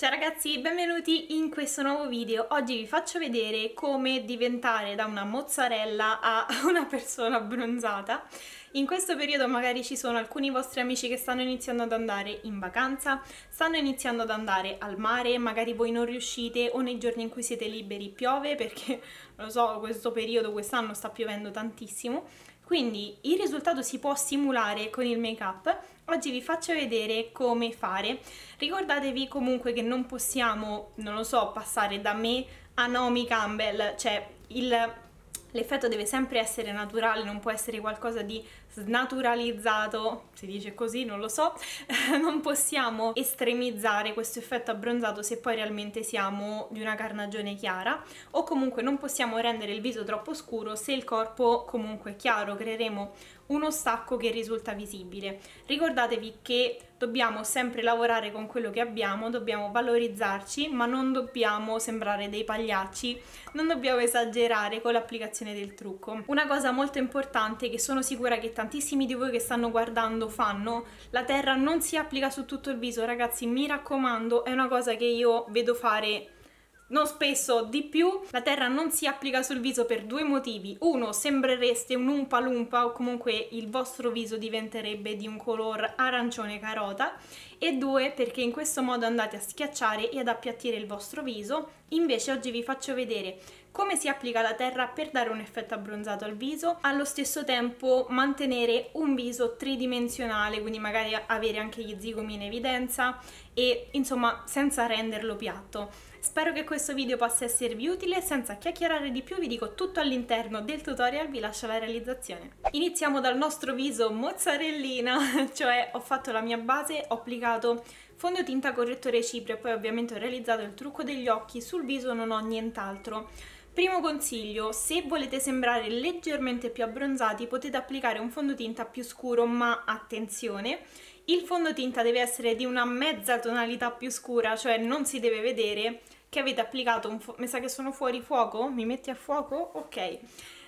Ciao ragazzi, benvenuti in questo nuovo video. Oggi vi faccio vedere come diventare da una mozzarella a una persona abbronzata. In questo periodo magari ci sono alcuni vostri amici che stanno iniziando ad andare in vacanza, stanno iniziando ad andare al mare, magari voi non riuscite o nei giorni in cui siete liberi piove perché, lo so, questo periodo, quest'anno sta piovendo tantissimo quindi il risultato si può simulare con il make up. Oggi vi faccio vedere come fare. Ricordatevi comunque che non possiamo, non lo so, passare da me a Naomi Campbell, cioè il L'effetto deve sempre essere naturale, non può essere qualcosa di snaturalizzato, si dice così, non lo so. non possiamo estremizzare questo effetto abbronzato se poi realmente siamo di una carnagione chiara o comunque non possiamo rendere il viso troppo scuro se il corpo comunque è chiaro, creeremo uno stacco che risulta visibile. Ricordatevi che dobbiamo sempre lavorare con quello che abbiamo, dobbiamo valorizzarci, ma non dobbiamo sembrare dei pagliacci, non dobbiamo esagerare con l'applicazione del trucco. Una cosa molto importante che sono sicura che tantissimi di voi che stanno guardando fanno, la terra non si applica su tutto il viso, ragazzi, mi raccomando, è una cosa che io vedo fare non spesso di più, la terra non si applica sul viso per due motivi. Uno, sembrereste un umpa lumpa o comunque il vostro viso diventerebbe di un color arancione carota e due, perché in questo modo andate a schiacciare e ad appiattire il vostro viso. Invece oggi vi faccio vedere come si applica la terra per dare un effetto abbronzato al viso, allo stesso tempo mantenere un viso tridimensionale, quindi magari avere anche gli zigomi in evidenza e insomma senza renderlo piatto. Spero che questo video possa esservi utile, senza chiacchierare di più vi dico tutto all'interno del tutorial, vi lascio la realizzazione. Iniziamo dal nostro viso mozzarellina, cioè ho fatto la mia base, ho applicato fondotinta correttore cipria e poi ovviamente ho realizzato il trucco degli occhi, sul viso non ho nient'altro. Primo consiglio, se volete sembrare leggermente più abbronzati potete applicare un fondotinta più scuro, ma attenzione, il fondotinta deve essere di una mezza tonalità più scura, cioè non si deve vedere che avete applicato un... mi sa che sono fuori fuoco? Mi metti a fuoco? Ok.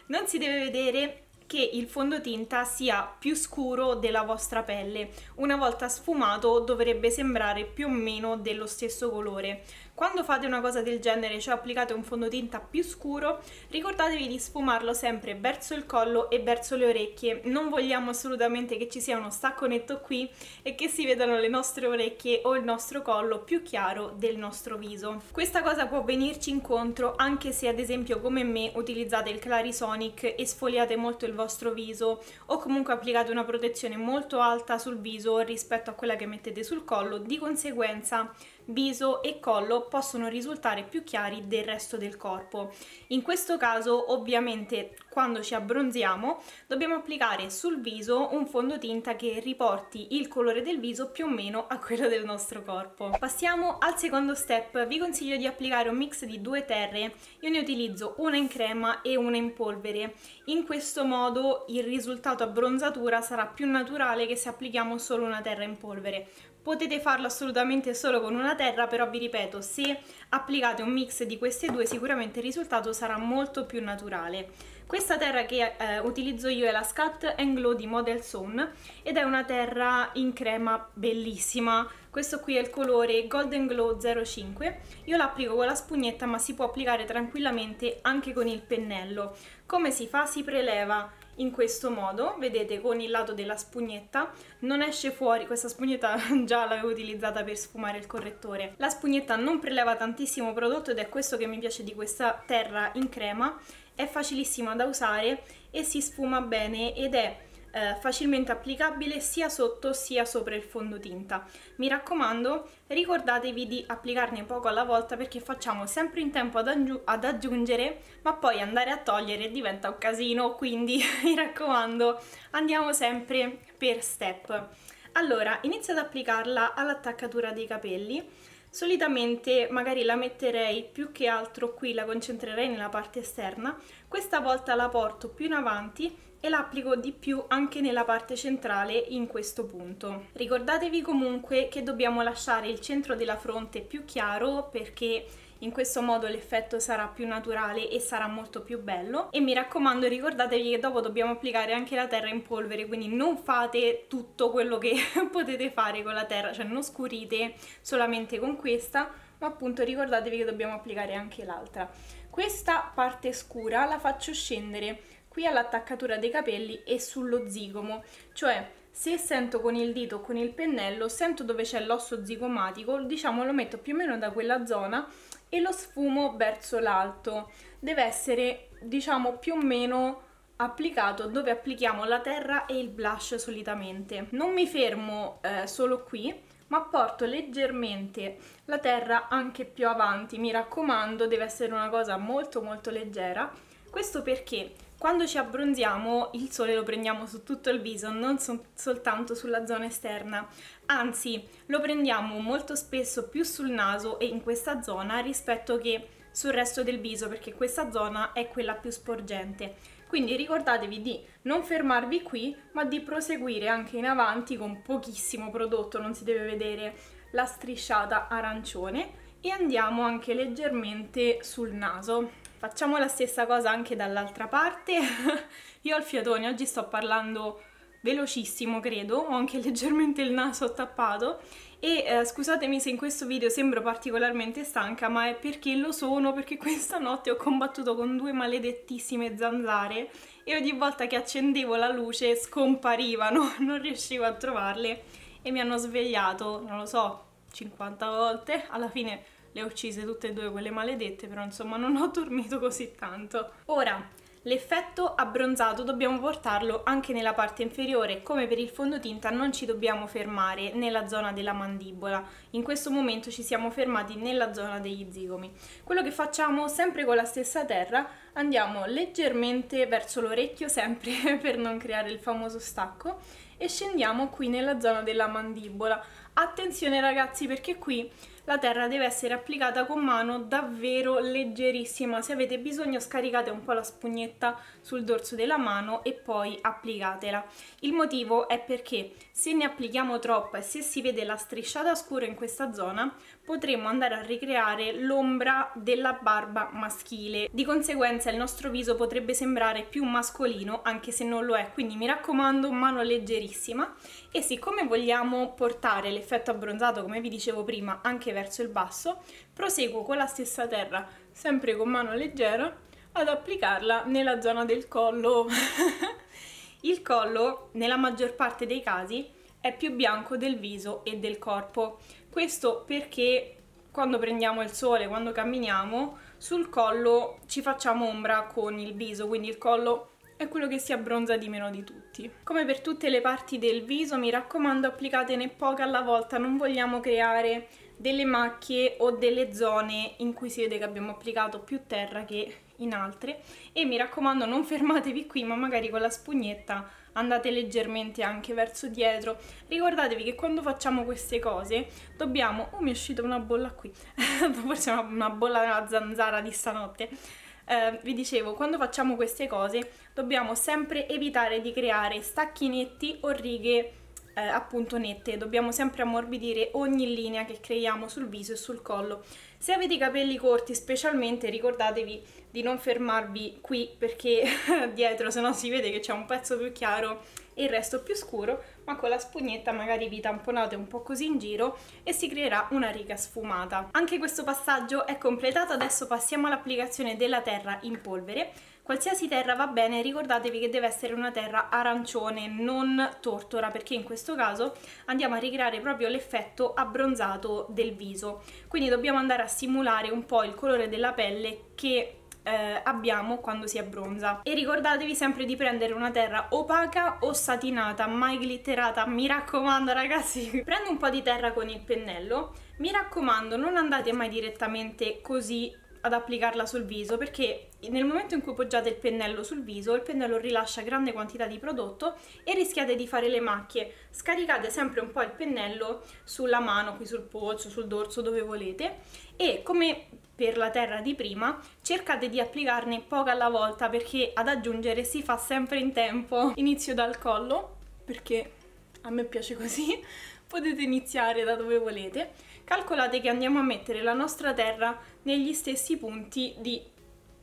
Non si deve vedere che il fondotinta sia più scuro della vostra pelle. Una volta sfumato dovrebbe sembrare più o meno dello stesso colore. Quando fate una cosa del genere, cioè applicate un fondotinta più scuro, ricordatevi di sfumarlo sempre verso il collo e verso le orecchie. Non vogliamo assolutamente che ci sia uno stacco netto qui e che si vedano le nostre orecchie o il nostro collo più chiaro del nostro viso. Questa cosa può venirci incontro anche se ad esempio come me utilizzate il Clarisonic e sfogliate molto il vostro viso o comunque applicate una protezione molto alta sul viso rispetto a quella che mettete sul collo, di conseguenza viso e collo possono risultare più chiari del resto del corpo. In questo caso ovviamente quando ci abbronziamo dobbiamo applicare sul viso un fondotinta che riporti il colore del viso più o meno a quello del nostro corpo. Passiamo al secondo step, vi consiglio di applicare un mix di due terre, io ne utilizzo una in crema e una in polvere, in questo modo il risultato abbronzatura sarà più naturale che se applichiamo solo una terra in polvere. Potete farlo assolutamente solo con una terra, però vi ripeto, se applicate un mix di queste due sicuramente il risultato sarà molto più naturale. Questa terra che eh, utilizzo io è la Scat Glow di Model Zone ed è una terra in crema bellissima. Questo qui è il colore Golden Glow 05. Io l'applico con la spugnetta ma si può applicare tranquillamente anche con il pennello. Come si fa? Si preleva in questo modo, vedete con il lato della spugnetta, non esce fuori, questa spugnetta già l'avevo utilizzata per sfumare il correttore. La spugnetta non preleva tantissimo prodotto ed è questo che mi piace di questa terra in crema, è facilissima da usare e si sfuma bene ed è eh, facilmente applicabile sia sotto sia sopra il fondotinta. Mi raccomando, ricordatevi di applicarne poco alla volta perché facciamo sempre in tempo ad, aggiu ad aggiungere, ma poi andare a togliere diventa un casino, quindi mi raccomando, andiamo sempre per step. Allora, inizio ad applicarla all'attaccatura dei capelli Solitamente magari la metterei più che altro qui, la concentrerei nella parte esterna, questa volta la porto più in avanti e l'applico di più anche nella parte centrale in questo punto. Ricordatevi comunque che dobbiamo lasciare il centro della fronte più chiaro perché in questo modo l'effetto sarà più naturale e sarà molto più bello e mi raccomando ricordatevi che dopo dobbiamo applicare anche la terra in polvere quindi non fate tutto quello che potete fare con la terra cioè non scurite solamente con questa ma appunto ricordatevi che dobbiamo applicare anche l'altra questa parte scura la faccio scendere qui all'attaccatura dei capelli e sullo zigomo cioè se sento con il dito o con il pennello, sento dove c'è l'osso zigomatico, diciamo lo metto più o meno da quella zona e lo sfumo verso l'alto. Deve essere, diciamo, più o meno applicato dove applichiamo la terra e il blush solitamente. Non mi fermo eh, solo qui, ma porto leggermente la terra anche più avanti. Mi raccomando, deve essere una cosa molto molto leggera. Questo perché quando ci abbronziamo il sole lo prendiamo su tutto il viso, non so- soltanto sulla zona esterna, anzi lo prendiamo molto spesso più sul naso e in questa zona rispetto che sul resto del viso perché questa zona è quella più sporgente. Quindi ricordatevi di non fermarvi qui, ma di proseguire anche in avanti con pochissimo prodotto, non si deve vedere la strisciata arancione e andiamo anche leggermente sul naso. Facciamo la stessa cosa anche dall'altra parte. Io ho il fiatone, oggi sto parlando velocissimo credo, ho anche leggermente il naso tappato. E eh, scusatemi se in questo video sembro particolarmente stanca ma è perché lo sono, perché questa notte ho combattuto con due maledettissime zanzare e ogni volta che accendevo la luce scomparivano, non riuscivo a trovarle e mi hanno svegliato, non lo so, 50 volte, alla fine le ho uccise tutte e due quelle maledette, però insomma non ho dormito così tanto. Ora, l'effetto abbronzato dobbiamo portarlo anche nella parte inferiore, come per il fondotinta non ci dobbiamo fermare nella zona della mandibola, in questo momento ci siamo fermati nella zona degli zigomi. Quello che facciamo sempre con la stessa terra, andiamo leggermente verso l'orecchio, sempre per non creare il famoso stacco, e scendiamo qui nella zona della mandibola. Attenzione ragazzi perché qui la terra deve essere applicata con mano davvero leggerissima. Se avete bisogno scaricate un po' la spugnetta sul dorso della mano e poi applicatela. Il motivo è perché se ne applichiamo troppa e se si vede la strisciata scura in questa zona potremmo andare a ricreare l'ombra della barba maschile. Di conseguenza il nostro viso potrebbe sembrare più mascolino anche se non lo è, quindi mi raccomando mano leggerissima e siccome vogliamo portare l'effetto abbronzato come vi dicevo prima anche verso il basso, proseguo con la stessa terra, sempre con mano leggera, ad applicarla nella zona del collo. il collo, nella maggior parte dei casi, è più bianco del viso e del corpo. Questo perché quando prendiamo il sole, quando camminiamo, sul collo ci facciamo ombra con il viso, quindi il collo è quello che si abbronza di meno di tutti. Come per tutte le parti del viso, mi raccomando applicatene poche alla volta, non vogliamo creare delle macchie o delle zone in cui si vede che abbiamo applicato più terra che in altre. E mi raccomando non fermatevi qui ma magari con la spugnetta andate leggermente anche verso dietro. Ricordatevi che quando facciamo queste cose dobbiamo oh mi è uscita una bolla qui. Forse una, una bolla nella zanzara di stanotte eh, vi dicevo, quando facciamo queste cose dobbiamo sempre evitare di creare stacchinetti o righe eh, appunto nette, dobbiamo sempre ammorbidire ogni linea che creiamo sul viso e sul collo. Se avete i capelli corti specialmente ricordatevi di non fermarvi qui perché dietro se no si vede che c'è un pezzo più chiaro e il resto più scuro, ma con la spugnetta magari vi tamponate un po' così in giro e si creerà una riga sfumata. Anche questo passaggio è completato, adesso passiamo all'applicazione della terra in polvere. Qualsiasi terra va bene, ricordatevi che deve essere una terra arancione, non tortora, perché in questo caso andiamo a ricreare proprio l'effetto abbronzato del viso. Quindi dobbiamo andare a simulare un po' il colore della pelle che eh, abbiamo quando si abbronza e ricordatevi sempre di prendere una terra opaca o satinata mai glitterata mi raccomando ragazzi. Prendo un po' di terra con il pennello. Mi raccomando non andate mai direttamente così ad applicarla sul viso perché nel momento in cui poggiate il pennello sul viso il pennello rilascia grande quantità di prodotto e rischiate di fare le macchie. Scaricate sempre un po' il pennello sulla mano, qui sul polso, sul dorso, dove volete e come per la terra di prima cercate di applicarne poca alla volta perché ad aggiungere si fa sempre in tempo. Inizio dal collo perché a me piace così, potete iniziare da dove volete. Calcolate che andiamo a mettere la nostra terra negli stessi punti di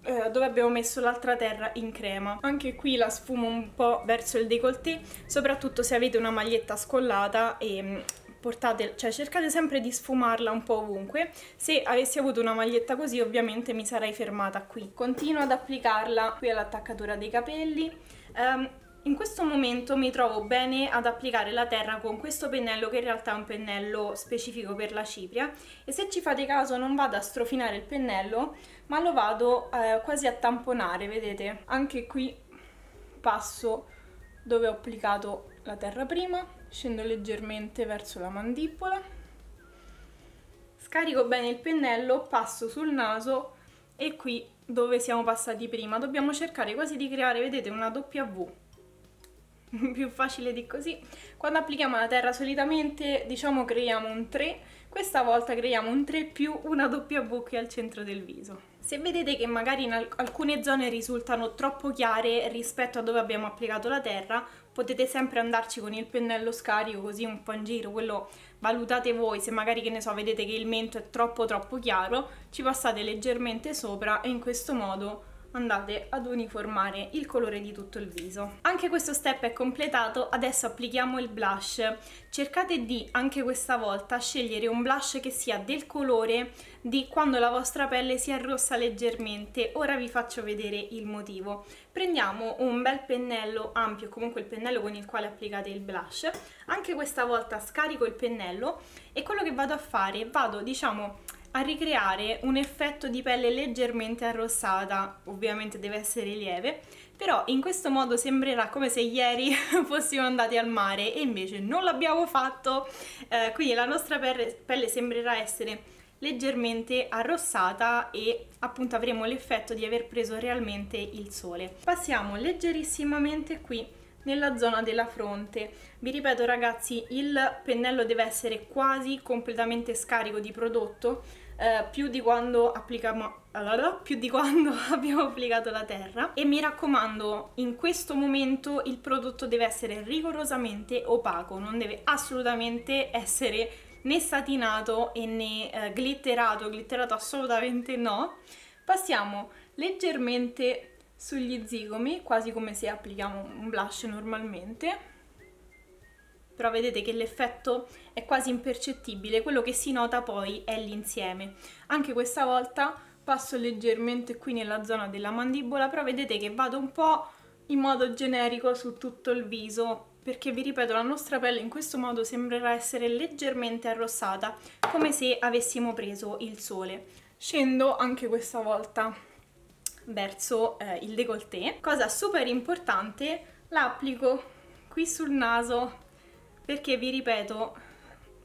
eh, dove abbiamo messo l'altra terra in crema. Anche qui la sfumo un po' verso il décolleté, soprattutto se avete una maglietta scollata e mm, portate, cioè cercate sempre di sfumarla un po' ovunque. Se avessi avuto una maglietta così ovviamente mi sarei fermata qui. Continuo ad applicarla qui all'attaccatura dei capelli. Um, in questo momento mi trovo bene ad applicare la terra con questo pennello che in realtà è un pennello specifico per la cipria. E se ci fate caso non vado a strofinare il pennello ma lo vado eh, quasi a tamponare, vedete? Anche qui passo dove ho applicato la terra prima, scendo leggermente verso la mandibola, scarico bene il pennello, passo sul naso e qui dove siamo passati prima. Dobbiamo cercare quasi di creare, vedete, una W più facile di così. Quando applichiamo la terra solitamente diciamo creiamo un 3, questa volta creiamo un 3 più una doppia bocca al centro del viso. Se vedete che magari in alcune zone risultano troppo chiare rispetto a dove abbiamo applicato la terra, potete sempre andarci con il pennello scarico così un po' in giro, quello valutate voi, se magari che ne so, vedete che il mento è troppo troppo chiaro, ci passate leggermente sopra e in questo modo andate ad uniformare il colore di tutto il viso. Anche questo step è completato, adesso applichiamo il blush. Cercate di, anche questa volta, scegliere un blush che sia del colore di quando la vostra pelle si arrossa leggermente. Ora vi faccio vedere il motivo. Prendiamo un bel pennello ampio, comunque il pennello con il quale applicate il blush. Anche questa volta scarico il pennello e quello che vado a fare, vado diciamo a ricreare un effetto di pelle leggermente arrossata, ovviamente deve essere lieve, però in questo modo sembrerà come se ieri fossimo andati al mare e invece non l'abbiamo fatto, eh, quindi la nostra pelle, pelle sembrerà essere leggermente arrossata e appunto avremo l'effetto di aver preso realmente il sole. Passiamo leggerissimamente qui nella zona della fronte. Vi ripeto ragazzi, il pennello deve essere quasi completamente scarico di prodotto, eh, più di quando applichiamo più di quando abbiamo applicato la terra. E mi raccomando in questo momento il prodotto deve essere rigorosamente opaco non deve assolutamente essere né satinato e né eh, glitterato. Glitterato assolutamente no. Passiamo leggermente sugli zigomi quasi come se applichiamo un blush normalmente però vedete che l'effetto è quasi impercettibile, quello che si nota poi è l'insieme. Anche questa volta passo leggermente qui nella zona della mandibola, però vedete che vado un po' in modo generico su tutto il viso, perché vi ripeto, la nostra pelle in questo modo sembrerà essere leggermente arrossata, come se avessimo preso il sole. Scendo anche questa volta verso eh, il décolleté. Cosa super importante, l'applico qui sul naso perché vi ripeto,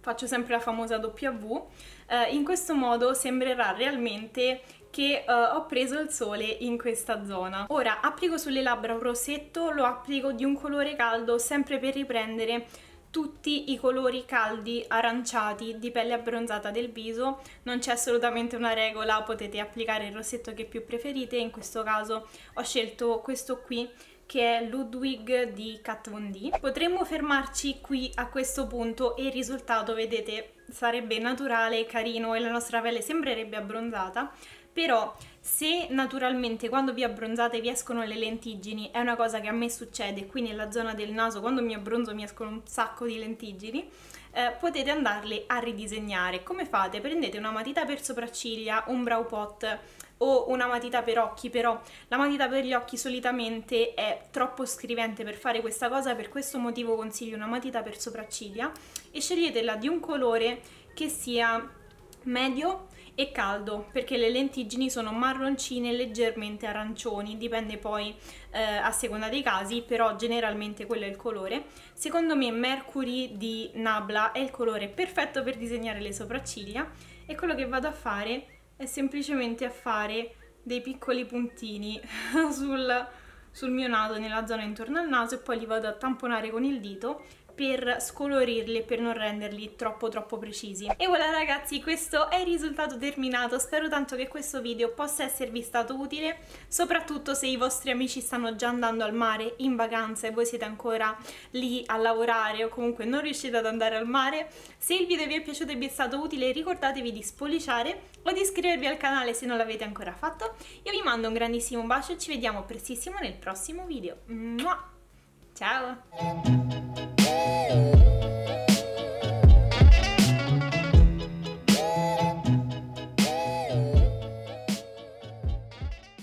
faccio sempre la famosa W, eh, in questo modo sembrerà realmente che uh, ho preso il sole in questa zona. Ora applico sulle labbra un rossetto, lo applico di un colore caldo sempre per riprendere tutti i colori caldi aranciati di pelle abbronzata del viso, non c'è assolutamente una regola, potete applicare il rossetto che più preferite, in questo caso ho scelto questo qui che è Ludwig di Kat Von D. Potremmo fermarci qui a questo punto e il risultato, vedete, sarebbe naturale, carino e la nostra pelle sembrerebbe abbronzata, però se naturalmente quando vi abbronzate vi escono le lentiggini, è una cosa che a me succede, qui nella zona del naso quando mi abbronzo mi escono un sacco di lentiggini, eh, potete andarle a ridisegnare. Come fate? Prendete una matita per sopracciglia, un brow pot o una matita per occhi, però la matita per gli occhi solitamente è troppo scrivente per fare questa cosa, per questo motivo consiglio una matita per sopracciglia e sceglietela di un colore che sia medio e caldo perché le lentiggini sono marroncine leggermente arancioni dipende poi eh, a seconda dei casi però generalmente quello è il colore. Secondo me Mercury di Nabla è il colore perfetto per disegnare le sopracciglia e quello che vado a fare è semplicemente a fare dei piccoli puntini sul, sul mio naso, nella zona intorno al naso e poi li vado a tamponare con il dito per scolorirli e per non renderli troppo troppo precisi. E voilà ragazzi, questo è il risultato terminato, spero tanto che questo video possa esservi stato utile, soprattutto se i vostri amici stanno già andando al mare in vacanza e voi siete ancora lì a lavorare o comunque non riuscite ad andare al mare. Se il video vi è piaciuto e vi è stato utile ricordatevi di spolliciare o di iscrivervi al canale se non l'avete ancora fatto. Io vi mando un grandissimo bacio e ci vediamo prestissimo nel prossimo video. Ciao! Ooh.